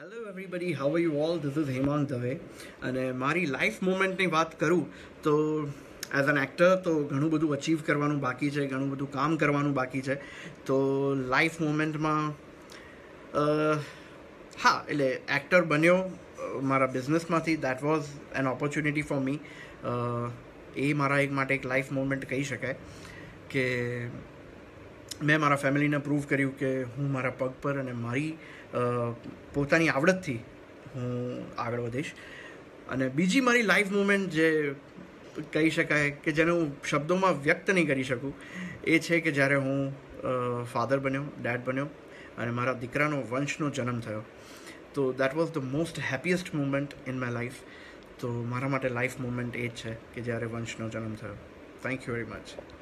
Hello everybody how you all this is Hemang Dave અને મારી life મોમેન્ટની વાત કરું, તો એઝ એન એક્ટર તો ઘણું બધું અચીવ કરવાનું બાકી છે, ઘણું બધું કામ કરવાનું બાકી છે. તો લાઈફ મોમેન્ટમાં હા, એટલે એક્ટર બન્યો મારા બિઝનેસમાંથી that was an opportunity for me એ મારા એક માટે એક લાઈફ મોમેન્ટ કહી શકાય કે મેં મારા ફેમિલીને પ્રૂવ કર્યું કે હું મારા પગ પર અને મારી પોતાની આવડતથી હું આગળ વધીશ. અને બીજી મારી લાઈફ મુમેન્ટ જે કહી શકાય કે જેને હું શબ્દોમાં વ્યક્ત નહીં કરી શકું, એ છે કે જ્યારે હું ફાધર બન્યો ડેડ બન્યો અને મારા દીકરાનો વંશનો જન્મ થયો. તો that was the most happiest moment in my life તો મારા માટે લાઈફ મુમેન્ટ એ જ છે કે જ્યારે વંશનો જન્મ થયો. Thank you very much